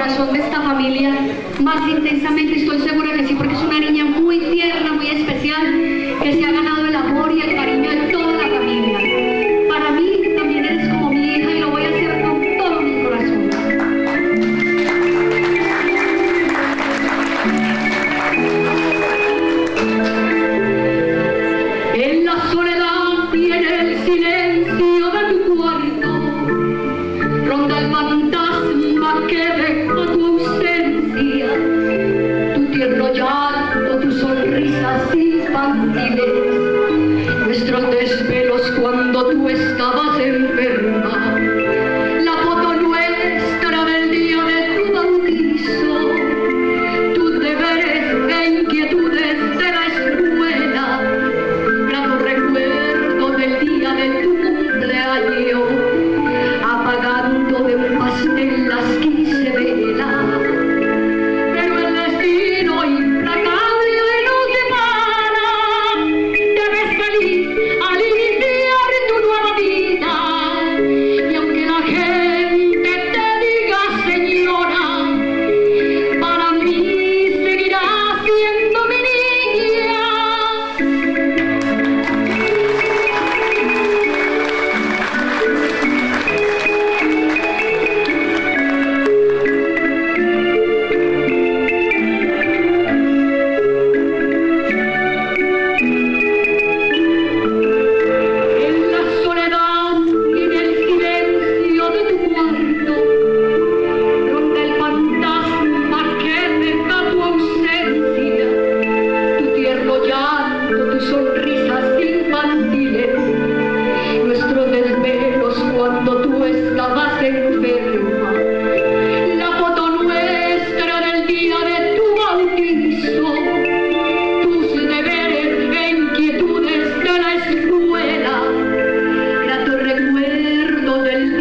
corazón de esta familia más intensamente, estoy segura que sí, porque es una niña muy tierna, muy especial, que se ha ganado el amor y el cariño de toda la familia. Para mí también eres como mi hija y lo voy a hacer con todo mi corazón. En la soledad y en el silencio de tu cuarto conocer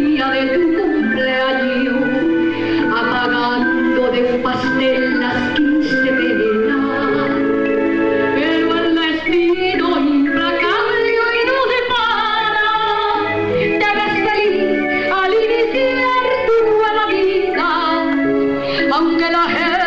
día de tu cumpleaños, apagando de pastel las quince velas. Pero el destino implacable hoy no separa, te ves feliz al iniciar tu nueva vida, aunque la gente